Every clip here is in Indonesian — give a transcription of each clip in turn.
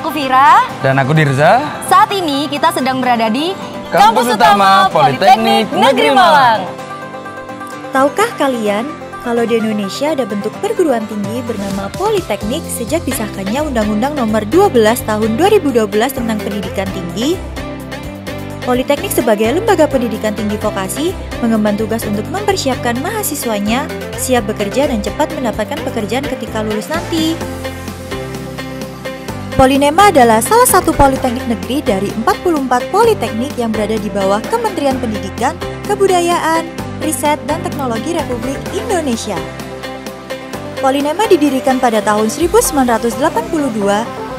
Aku Vira. Dan aku Dirza. Saat ini kita sedang berada di Kampus Utama Politeknik Negeri Malang. Tahukah kalian kalau di Indonesia ada bentuk perguruan tinggi bernama Politeknik sejak disahkannya Undang-Undang Nomor 12 Tahun 2012 tentang Pendidikan Tinggi? Politeknik sebagai lembaga pendidikan tinggi vokasi mengemban tugas untuk mempersiapkan mahasiswanya siap bekerja dan cepat mendapatkan pekerjaan ketika lulus nanti. Polinema adalah salah satu politeknik negeri dari 44 politeknik yang berada di bawah Kementerian Pendidikan, Kebudayaan, Riset, dan Teknologi Republik Indonesia. Polinema didirikan pada tahun 1982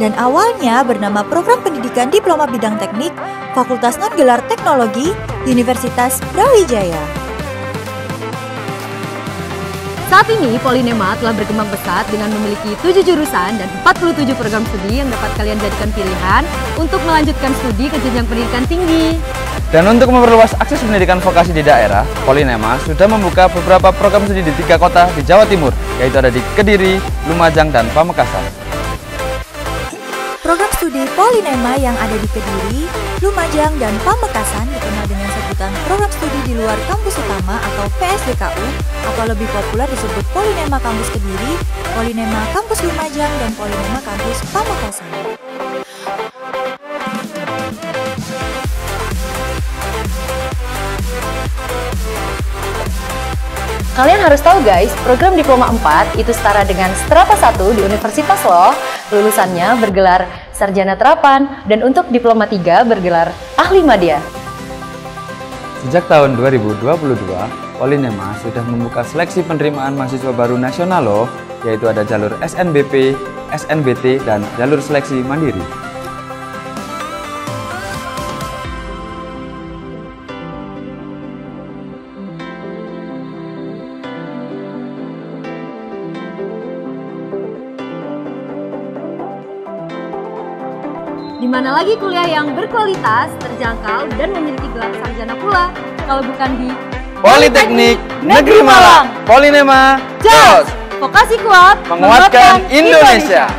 dan awalnya bernama Program Pendidikan Diploma Bidang Teknik Fakultas Non-Gelar Teknologi Universitas Brawijaya. Saat ini Polinema telah berkembang pesat dengan memiliki 7 jurusan dan 47 program studi yang dapat kalian jadikan pilihan untuk melanjutkan studi ke jenjang pendidikan tinggi. Dan untuk memperluas akses pendidikan vokasi di daerah, Polinema sudah membuka beberapa program studi di tiga kota di Jawa Timur, yaitu ada di Kediri, Lumajang, dan Pamekasan. Program studi Polinema yang ada di Kediri, Lumajang, dan Pamekasan dikenal dengan sebutan Program di Luar Kampus Utama atau PSDKU atau lebih populer disebut Polinema Kampus Kediri, Polinema Kampus Lumajang, dan Polinema Kampus Pamekasan. Kalian harus tahu guys, program Diploma 4 itu setara dengan Strata 1 di universitas loh. Lulusannya bergelar Sarjana Terapan dan untuk Diploma 3 bergelar Ahli Madya. Sejak tahun 2022, Polinema sudah membuka seleksi penerimaan mahasiswa baru nasional loh, yaitu ada jalur SNBP, SNBT, dan jalur seleksi mandiri. Di mana lagi kuliah yang berkualitas, terjangkau, dan memiliki gelar sarjana pula, kalau bukan di Politeknik Negeri Malang, Polinema, JOS! Vokasi kuat, menguatkan Indonesia.